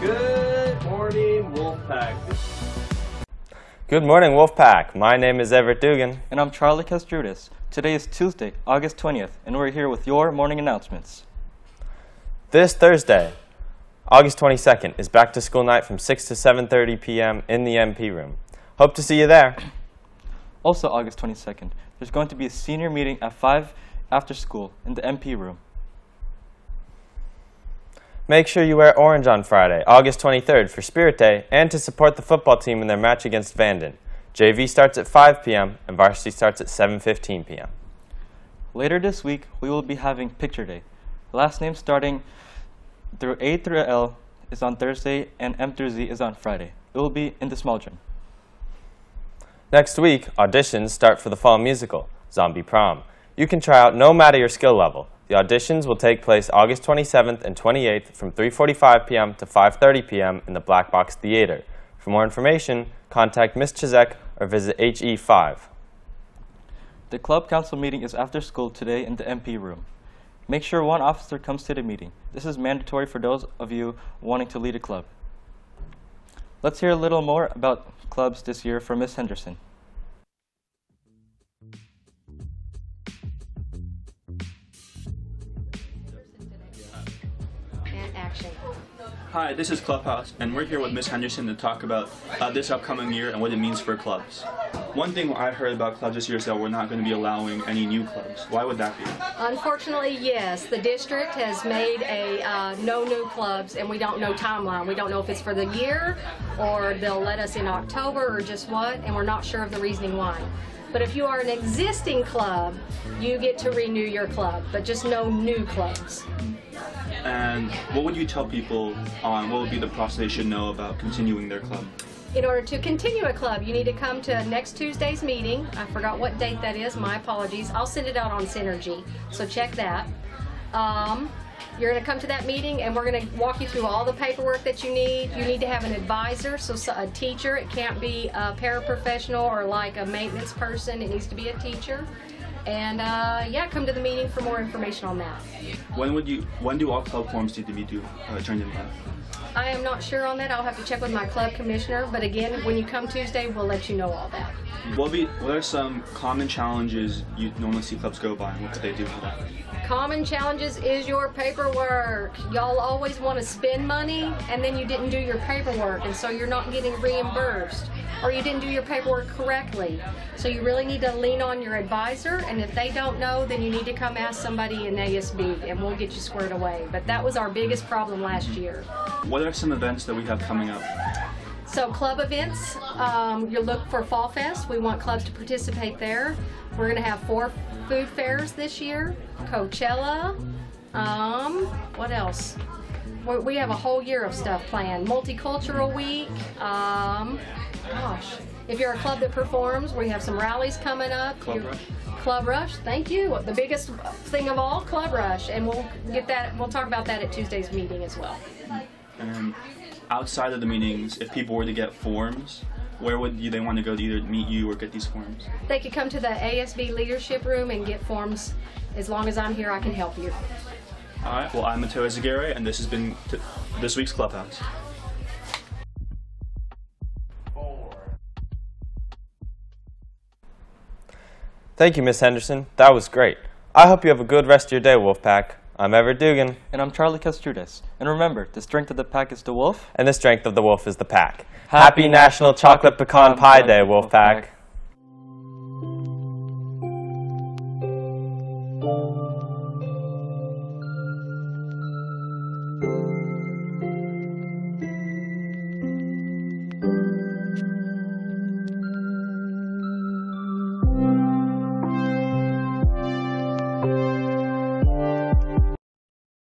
Good morning, Wolfpack. Good morning, Wolfpack. My name is Everett Dugan. And I'm Charlie Castrudis. Today is Tuesday, August 20th, and we're here with your morning announcements. This Thursday, August 22nd, is back to school night from 6 to 7:30 p.m. in the MP room. Hope to see you there. Also, August 22nd, there's going to be a senior meeting at 5 after school in the MP room. Make sure you wear orange on Friday, August 23rd for Spirit Day and to support the football team in their match against Vanden. JV starts at 5 p.m. and varsity starts at 7:15 p.m. Later this week, we will be having Picture Day. Last name starting through A through L is on Thursday, and M through Z is on Friday. It will be in the small gym. Next week, auditions start for the fall musical, Zombie Prom. You can try out no matter your skill level. The auditions will take place August 27th and 28th from 3.45 p.m. to 5.30 p.m. in the Black Box Theater. For more information, contact Ms. Chizek or visit HE5. The club council meeting is after school today in the MP room. Make sure one officer comes to the meeting. This is mandatory for those of you wanting to lead a club. Let's hear a little more about clubs this year from Ms. Henderson. Action. Hi, this is Clubhouse, and we're here with Miss Henderson to talk about uh, this upcoming year and what it means for clubs. One thing I heard about clubs this year is that we're not going to be allowing any new clubs. Why would that be? Unfortunately, yes, the district has made a uh, no new clubs, and we don't know timeline. We don't know if it's for the year, or they'll let us in October, or just what, and we're not sure of the reasoning why. But if you are an existing club, you get to renew your club, but just no new clubs. And what would you tell people on what would be the process they should know about continuing their club? In order to continue a club, you need to come to next Tuesday's meeting. I forgot what date that is. My apologies. I'll send it out on Synergy, so check that. Um, you're going to come to that meeting, and we're going to walk you through all the paperwork that you need. You need to have an advisor, so so- a teacher. It can't be a paraprofessional or like a maintenance person. It needs to be a teacher. And uh, yeah, come to the meeting for more information on that. When would you? When do all club forms need to be due, uh, turned in? I am not sure on that. I'll have to check with my club commissioner. But again, when you come Tuesday, we'll let you know all that. What, be, what are some common challenges you normally see clubs go by, and what could they do for that? Common challenges is your paperwork. Y'all always want to spend money and then you didn't do your paperwork and so you're not getting reimbursed or you didn't do your paperwork correctly. So you really need to lean on your advisor and if they don't know then you need to come ask somebody in ASB and we'll get you squared away. But that was our biggest problem last year. What are some events that we have coming up? So club events, um, you look for Fall Fest. We want clubs to participate there. We're going to have four food fairs this year. Coachella. Um, what else? We- We have a whole year of stuff planned. Multicultural week. Um, gosh, if you're a club that performs, we have some rallies coming up. Club Rush? Club Rush. Thank you. The biggest thing of all, Club Rush, and we'll get that. We'll talk about that at Tuesday's meeting as well. And outside of the meetings, if people were to get forms, where would you, they want to go to either meet you or get these forms? They could come to the ASB leadership room and get forms. As long as I'm here, I can help you. All right. Well, I'm Mateo Zagare, and this has been t- this week's Clubhouse. Thank you, Miss Henderson. That was great. I hope you have a good rest of your day, Wolfpack. I'm Everett Dugan, And I'm Charlie Castrudis. And remember, the strength of the pack is the wolf. and the strength of the wolf is the pack. Happy Happy National Chocolate Pecan Pie Day, Wolfpack. Wolfpack.